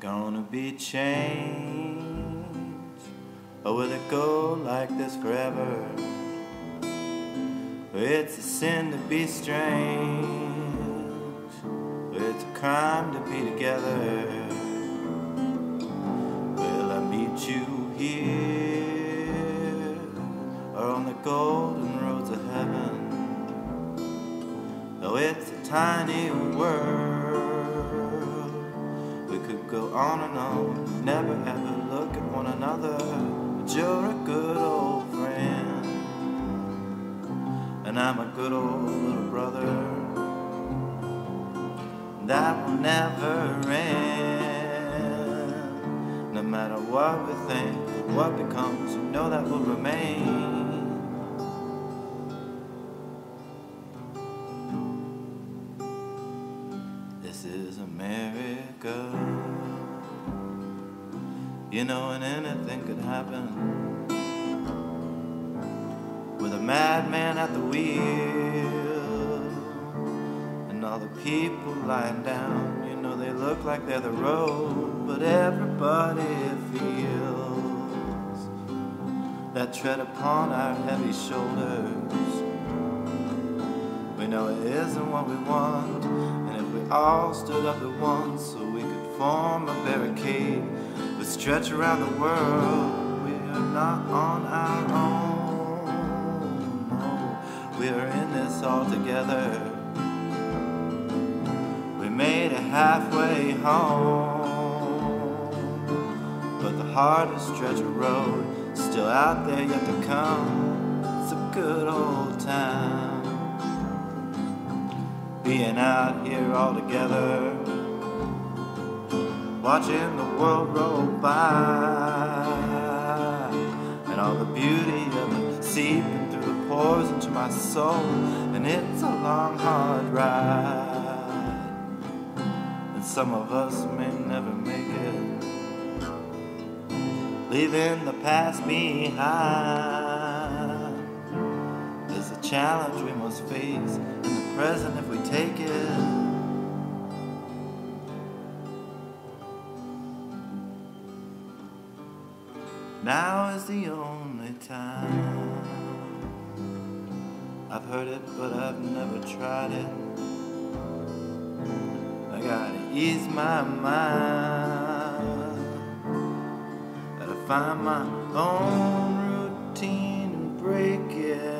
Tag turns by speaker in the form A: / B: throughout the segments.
A: gonna be changed? Or will it go like this forever? It's a sin to be strange. It's a crime to be together. Will I meet you here or on the golden roads of heaven? Though it's a tiny world, on and on, never ever look at one another. But you're a good old friend, and I'm a good old little brother. That will never end. No matter what we think, what becomes, you know that will remain. This is America. You know, and anything could happen. With a madman at the wheel. And all the people lying down, you know, they look like they're the road. But everybody feels that tread upon our heavy shoulders. We know it isn't what we want, and if we all stood up at once so we could form a barricade, stretch around the world, we are not on our own. We are in this all together. We made it halfway home, but the hardest stretch of road still out there yet to come. It's a good old time being out here all together, watching the world roll by, and all the beauty of it seeping through the pores into my soul, and it's a long, hard ride, and some of us may never make it, leaving the past behind. There's a challenge we must face in the present if we take it. Now is the only time. I've heard it, but I've never tried it. I gotta ease my mind. Gotta find my own routine and break it.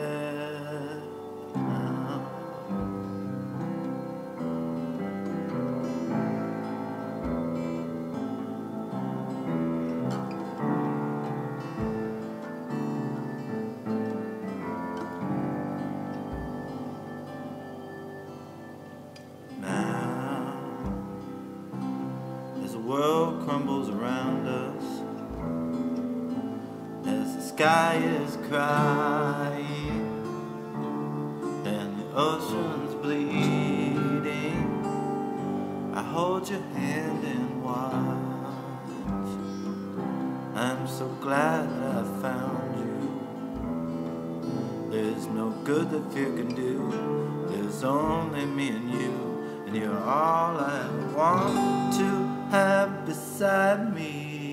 A: World crumbles around us, as the sky is crying, and the ocean's bleeding, I hold your hand and watch. I'm so glad I found you. There's no good that fear can do. There's only me and you, and you're all I want to have beside me.